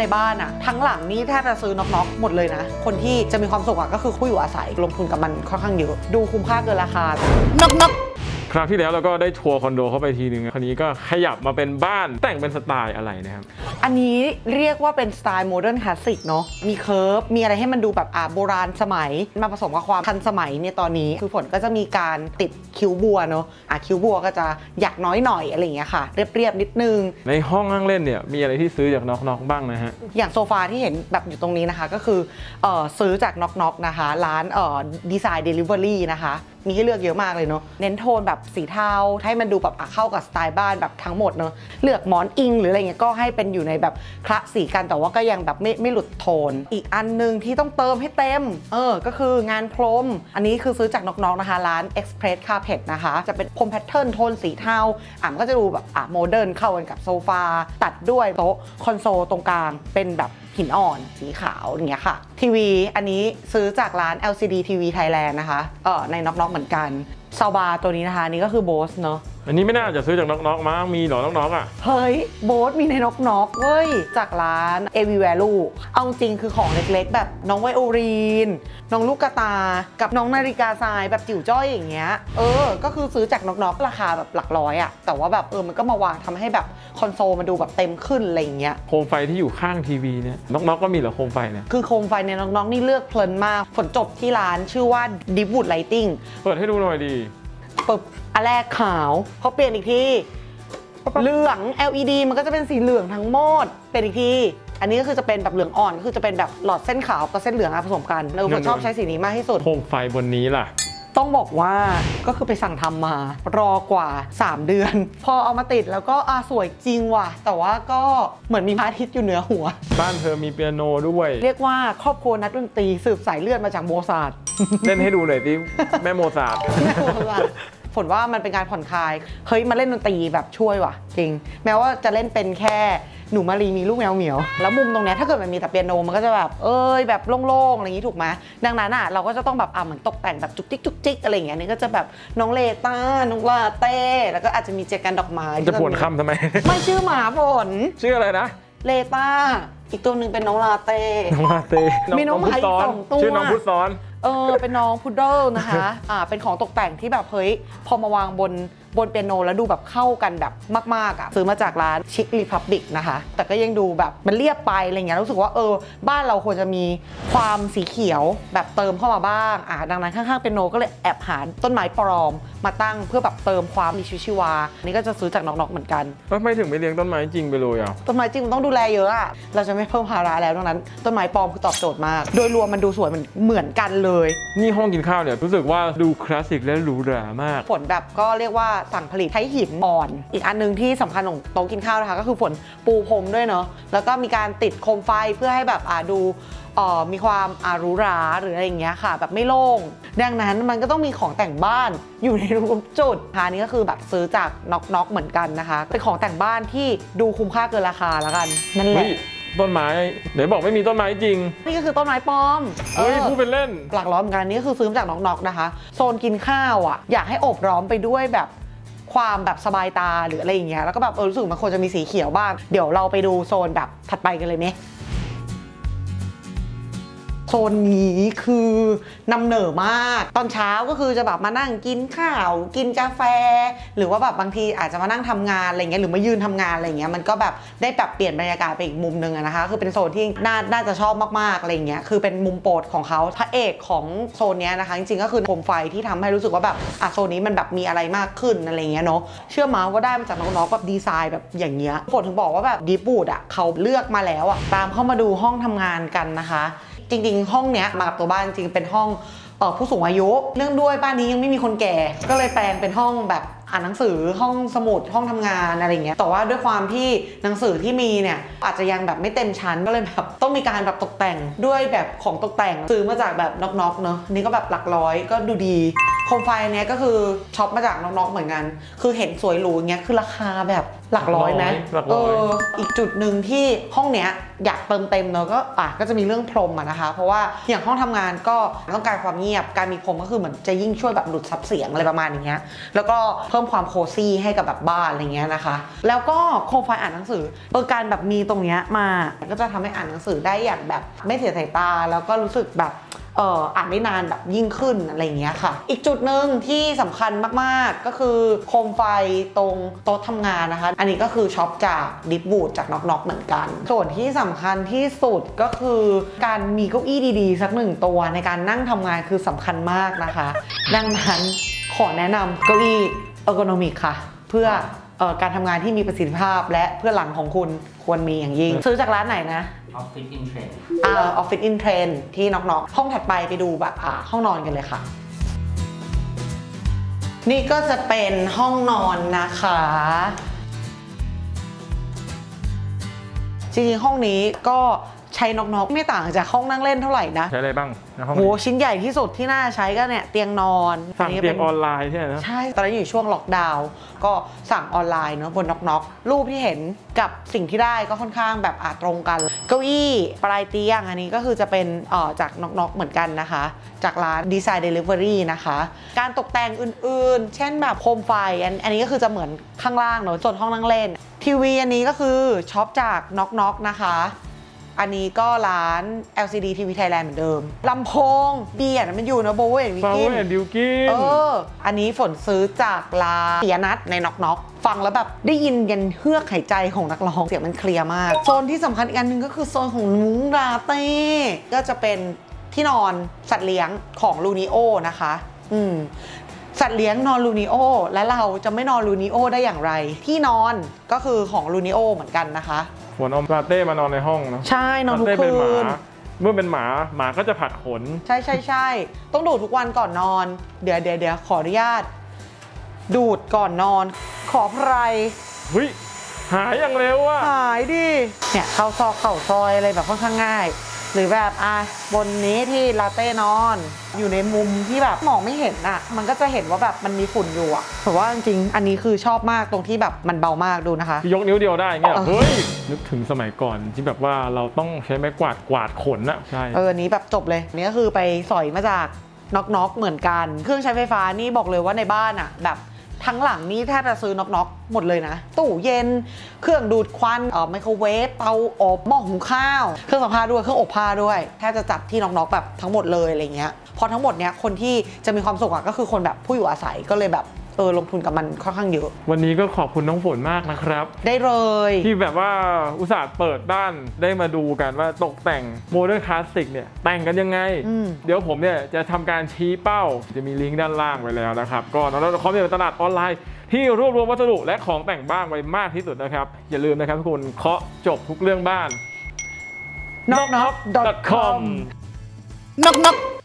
ในบ้านอะทั้งหลังนี่แทบจะซื้อ NocNoc หมดเลยนะ คนที่จะมีความสุขอะก็คือคู่อยู่อาศัยลงทุนกับมันค่อนข้างเยอะ ดูคุ้มค่าเกินราคาน็อก คราวที่แล้วเราก็ได้ทัวร์คอนโดเข้าไปทีนึงคราวนี้ก็ขยับมาเป็นบ้านแต่งเป็นสไตล์อะไรนะครับๆอันนี้เรียกว่าเป็นสไตล์ modern classic เนาะ มี curve มีอะไรให้มันดูแบบอ่าโบราณสมัย มาผสมกับความทันสมัยเนี่ยตอนนี้ คือฝนก็จะมีการติดคิ้วบัวเนาะ อะคิ้วบัวก็จะอยากน้อยหน่อยอะไรอย่างเงี้ยค่ะ เรียบๆนิดนึง ในห้องนั่งเล่นเนี่ยมีอะไรที่ซื้อจาก NocNoc บ้างนะฮะ อย่างโซฟาที่เห็นแบบอยู่ตรงนี้นะคะก็คือเออซื้อจาก NocNoc นะคะ ร้านเอ่อ Design Delivery นะคะ มีให้เลือกเยอะมากเลยเนาะเน้นโทนแบบสีเทาให้มันดูแบบเข้ากับสไตล์บ้านแบบทั้งหมดเนาะเลือกหมอนอิงหรืออะไรเงี้ยก็ให้เป็นอยู่ในแบบคละสีกันแต่ว่าก็ยังแบบไม่ไม่หลุดโทน อีกอันหนึ่งที่ต้องเติมให้เต็ม เออ ก็คืองานพรม อันนี้คือซื้อจากน็อกน็อกนะคะ ร้าน Express Carpet นะคะ จะเป็นพรม pattern โทนสีเทาอะมันก็จะดูแบบอะ modern เข้ากันกับโซฟาตัดด้วยโต๊ะคอนโซลตรงกลางเป็นแบบ หินอ่อนสีขาวอย่างเงี้ยค่ะ ทีวีอันนี้ซื้อจากร้าน LCD TV Thailand นะคะ เออใน NocNoc เหมือนกัน soundbar ตัวนี้นะคะนี่ก็คือ Bose เนาะ อันนี้ไม่น่าจะซื้อจาก NocNoc มั้งมีเหรอ NocNoc อะ เฮ้ย Bose มีใน NocNoc เว้ย จากร้าน AV Value เอาจริงคือของเล็กๆ แบบน้องไวโอลิน น้องลูกกระตา กับน้องนาฬิกาทรายแบบจิ๋วจ้อยอย่างเงี้ย เออ ก็คือซื้อจากน็อกน็อกราคาแบบหลักร้อยอะแต่ว่าแบบเออ มันก็มาวางทำให้แบบคอนโซลมันดูแบบเต็มขึ้นอะไรอย่างเงี้ย โคมไฟที่อยู่ข้างทีวีเนี่ยน็อกๆ ก็มีเหรอโคมไฟเนี่ย คือโคมไฟในน้องๆนี่เลือกเพลินมากผลจบที่ร้านชื่อว่า Deep Wood Lighting เปิดให้ดูหน่อยดีปึ๊บ อันแรกขาวพอเปลี่ยนอีกทีเหลือง LED มันก็จะเป็นสีเหลืองทั้งหมด เปลี่ยนอีกที อันนี้ก็คือจะเป็นแบบเหลืองอ่อนก็คือจะเป็นแบบหลอดเส้นขาวกับเส้นเหลืองอะผสมกันเออผมชอบใช้สีนี้มากที่สุดโคมไฟบนนี้ล่ะต้องบอกว่าก็คือไปสั่งทำมารอกว่า 3 เดือน พอเอามาติดแล้วก็อาสวยจริงว่ะ แต่ว่าก็เหมือนมีพระอาทิตย์อยู่เหนือหัว บ้านเธอมีเปียโนด้วย เรียกว่าครอบครัวนักดนตรีสืบสายเลือดมาจากโมซาร์ทเล่นให้ดูหน่อยสิแม่โมซาร์ท ฝนว่ามันเป็นการผ่อนคลาย เฮ้ยมาเล่นดนตรีแบบช่วยว่ะ จริง แม้ว่าจะเล่นเป็นแค่หนูมารีมีลูกแมวเหมียว แล้วมุมตรงเนี้ยถ้าเกิดมันมีแต่เปียโนมันก็จะแบบเอ้ยแบบโล่งๆอะไรอย่างงี้ถูกไหมดังนั้นอะเราก็จะต้องแบบอะเหมือนตกแต่งแบบจุกจิกจุกจิกอะไรอย่างเงี้ยนี่ก็จะแบบน้องเลต้าน้องลาเต้แล้วก็อาจจะมีแจกันดอกไม้จะผวนคำทำไม ไม่ชื่อหมาฝนชื่ออะไรนะ เลต้า อีกตัวหนึ่งเป็นน้องลาเต้ น้องลาเต้มีน้องหมาอีกสองตัว ชื่อน้องพุดซ้อน เออ เป็นน้องพุดเดิลนะคะ อ่า เป็นของตกแต่งที่แบบเฮ้ย พอมาวางบน บนเปียโนแล้วดูแบบเข้ากันแบบมากๆอะซื้อมาจากร้าน Chic Republic นะคะ แต่ก็ยังดูแบบมันเรียบไปอะไรเงี้ยรู้สึกว่าเออ บ้านเราควรจะมีความสีเขียวแบบเติมเข้ามาบ้างอ่าดังนั้นข้างๆเปียโนก็เลยแอบหาต้นไม้ปลอมมาตั้งเพื่อแบบเติมความมีชีวิตชีวานี่ก็จะซื้อจากน็อกๆเหมือนกันแล้วทำไมถึงไม่เลี้ยงต้นไม้จริงไปเลยอะต้นไม้จริงมันต้องดูแลเยอะอะเราจะไม่เพิ่มภาระแล้วดังนั้น ต้นไม้ปลอมคือตอบโจทย์มาก โดยรวมมันดูสวยเหมือนเหมือนกันเลย นี่ห้องกินข้าวเนี่ยรู้สึกว่าดูคลาสสิกและหรูหรามาก ฝนแบบก็เรียกว่าสั่งผลิตใช้หินอ่อน อีกอันหนึงที่สำคัญของโต๊ะกินข้าวนะคะ ก็คือฝนปูพรมด้วยเนาะแล้วก็มีการติดโคมไฟเพื่อให้แบบอ่าดูเอ่อมีความอาหรูหราหรืออะไรอย่างเงี้ยค่ะ แบบไม่โล่ง ดังนั้นมันก็ต้องมีของแต่งบ้านอยู่ในทุกจุดค่ะอันนี้ก็คือแบบซื้อจากน็อกน็อกเหมือนกันนะคะ เป็นของแต่งบ้านที่ดูคุ้มค่าเกินราคาแล้วกัน นั่นแหเฮ้ละยต้นไม้ไหนบอกไม่มีต้นไม้จริง นี่ก็คือต้นไม้ปลอมเฮ้ยออพูดเป็นเล่น หลักร้อยเหมือนกันอันนี่ก็คือซื้อมาจากน็อกๆนะคะ โซนกินข้าวอะ อยากให้โอบร้อมไปด้วยแบบ ความแบบสบายตาหรืออะไรอย่างเงี้ยแล้วก็แบบเออรู้สึกมันควรจะมีสีเขียวบ้าง เดี๋ยวเราไปดูโซนแบบถัดไปกันเลยไหม โซนนี้คือนำเหนอมาก ตอนเช้าก็คือจะแบบมานั่งกินข้าว กินกาแฟ หรือว่าแบบบางทีอาจจะมานั่งทำงานอะไรเงี้ยหรือมายืนทำงานอะไรเงี้ยมันก็แบบได้แบบเปลี่ยนบรรยากาศไปอีกมุมหนึ่งนะคะ คือเป็นโซนที่น่าน่าจะชอบมากๆอะไรเงี้ยคือเป็นมุมโปรดของเขาพระเอกของโซนนี้นะคะ จริงๆก็คือโคมไฟที่ทำให้รู้สึกว่าแบบอะโซนนี้มันแบบมีอะไรมากขึ้นอะไรเงี้ยเนาะเชื่อมาว่าได้มาจากน้องๆแบบดีไซน์แบบอย่างเงี้ยฝนถึงบอกว่าแบบดีบูดอะเขาเลือกมาแล้วอะตามเข้ามาดูห้องทำงานกันนะคะ จริง ๆ ห้องเนี้ยมากับตัวบ้านจริงๆเป็นห้องผู้สูงอายุเนื่องด้วยบ้านนี้ยังไม่มีคนแก่ ก็เลยแปลงเป็นห้องแบบอ่านหนังสือห้องสมุดห้องทำงานอะไรเงี้ยแต่ว่าด้วยความที่หนังสือที่มีเนี่ยอาจจะยังแบบไม่เต็มชั้นก็เลยแบบต้องมีการแบบตกแต่งด้วยแบบของตกแต่งซื้อมาจากแบบ NocNoc เนอะนี่ก็แบบหลักร้อยก็ดูดีโคมไฟเนี้ยก็คือช็อปมาจาก NocNoc เหมือนกัน คือเห็นสวยหรูเงี้ยคือราคาแบบ หลักร้อยไหมหลักเอร้อยออีกจุดหนึ่งที่ห้องเนี้ยอยากเติมเต็มเนอะก็อะก็จะมีเรื่องพรมอะนะคะ เพราะว่าอย่างห้องทำงานก็ต้องการความเงียบการมีพรมก็คือเหมือนจะยิ่งช่วยแบบดูดซับเสียงอะไรประมาณอย่างเงี้ยแล้วก็เพิ่มความ cozy ให้กับแบบบ้านอะไรเงี้ยนะคะ แล้วก็โคมไฟอ่านหนังสือเออการแบบมีตรงเนี้ยมาก็จะทำให้อ่านหนังสือได้อย่างแบบไม่เสียสายตาแล้วก็รู้สึกแบบเอ่ออ่านได้นานแบบยิ่งขึ้นอะไรเงี้ยค่ะ อีกจุดหนึ่งที่สำคัญมากๆก็คือโคมไฟตรงโต๊ะทำงานนะคะ อันนี้ก็คือช็อปจากดิฟบูดจากน็อกน็อกเหมือนกัน ส่วนที่สำคัญที่สุดก็คือการมีเก้าอี้ดีๆ สักหนึ่งตัวในการนั่งทำงานคือสำคัญมากนะคะ ดังนั้นขอแนะนำเก้าอี้ ergonomic ค่ะ เพื่อเอ่อการทำงานที่มีประสิทธิภาพและเพื่อหลังของคุณควรมีอย่างยิ่ง ซื้อจากร้านไหนนะ Office Intrend อ่า Office Intrend ที่ NocNoc ห้องถัดไปไปดูแบบอ่าห้องนอนกันเลยค่ะ นี่ก็จะเป็นห้องนอนนะคะ จริงๆห้องนี้ก็ ใช้ NocNoc ไม่ต่างจากห้องนั่งเล่นเท่าไหร่นะ ใช้อะไรบ้างในห้องโหนี้ชิ้นใหญ่ที่สุดที่น่าใช้ก็เนี่ยเตียงนอนสั่งนี้เตียงป็ออนไลน์ใช่ไหมนะ ใช่ตอนนั้นอยู่ช่วงล็อกดาวน์ก็สั่งออนไลน์เนอะบน NocNoc รูปที่เห็นกับสิ่งที่ได้ก็ค่อนข้างแบบอาจตรงกัน เก้าอี้ปลายเตียงอันนี้ก็คือจะเป็นเอ่อจาก NocNoc เหมือนกันนะคะ จากร้าน Design Delivery นะคะ การตกแต่งอื่นๆ เช่นแบบโคมไฟอันอันนี้ก็คือจะเหมือนข้างล่างเนอะส่วนห้องนั่งเล่น ทีวีอันนี้ก็คือช็อปจาก NocNoc นะคะ อันนี้ก็ร้าน LCD TV Thailand เหมือนเดิม ลำโพงเบียร์มันอยู่นะโบเวนวิฟาวกิเวอนร์ดิวกิน เออ อันนี้ฝนซื้อจากร้านเสียนัดในน็อกน็อกฟังแล้วแบบได้ยินยันเฮือกหายใจของนักร้องเสียงมันเคลียร์มาก โซนที่สำคัญอีกอันหนึงก็คือโซนของมุ้งราเต้ก็จะเป็นที่นอนสัตว์เลี้ยงของลูนิโอนะคะ อืม สัตว์เลี้ยงนอนลูนิโอและเราจะไม่นอนลูนิโอได้อย่างไร ที่นอนก็คือของลูนิโอเหมือนกันนะคะ ฝนเอาลาเต้มานอนในห้องเนาะใช่นอนทุกลาเต้เป็นหคืมานเมื่อเป็นหมาหมาก็จะผัดขน ใช่ใช่ใช่ต้องดูดทุกวันก่อนนอน เดี๋ยวเดี๋ยวเดี๋ยวขออนุญาต ดูดก่อนนอน ขอไพรเฮ้ยหายอย่างเร็วอะหายดิเนี่ยเข้าซอกเข้าซอยอะไรแบบค่อนข้างง่าย หรือแบบอะบนนี้ที่ลาเต้นอน อยู่ในมุมที่แบบมองไม่เห็นอะมันก็จะเห็นว่าแบบมันมีฝุ่นอยู่อะแต่ว่าจริงๆอันนี้คือชอบมากตรงที่แบบมันเบามากดูนะคะ ยกนิ้วเดียวได้เงี้ยเออเฮ้ยนึกถึงสมัยก่อนที่แบบว่าเราต้องใช้ไม้กวาดกวาดขนอะใช่เอออันนี้แบบจบเลยอันนี่ก็คือไปสอยมาจาก NocNoc เหมือนกัน เครื่องใช้ไฟฟ้านี่บอกเลยว่าในบ้านอะแบบ ทั้งหลังนี่แทบจะซื้อ NocNoc หมดเลยนะ ตู้เย็น เครื่องดูดควันเอ่อไมโครเวฟเตาอบหม้อหุงข้าว เครื่องซักผ้าด้วยเครื่องอบผ้าด้วย แทบจะจัดที่ NocNoc แบบทั้งหมดเลยอะไรเงี้ยพอทั้งหมดเนี้ยคนที่จะมีความสุขอะก็คือคนแบบผู้อยู่อาศัยก็เลยแบบ เออลงทุนกับมันค่อนข้างเยอะ วันนี้ก็ขอบคุณน้องฝนมากนะครับ ได้เลย ที่แบบว่าอุตส่าห์เปิดบ้านได้มาดูกันว่าตกแต่ง modern classic เนี่ยแต่งกันยังไง อืม เดี๋ยวผมเนี่ยจะทำการชี้เป้า จะมีลิงก์ด้านล่างไว้แล้วนะครับ ก็ NocNoc.com เป็นตลาดออนไลน์ ที่รวบรวมวัสดุและของแต่งบ้านไว้มากที่สุดนะครับ อย่าลืมนะครับทุกคนเคาะจบทุกเรื่องบ้าน NocNoc.com knock knock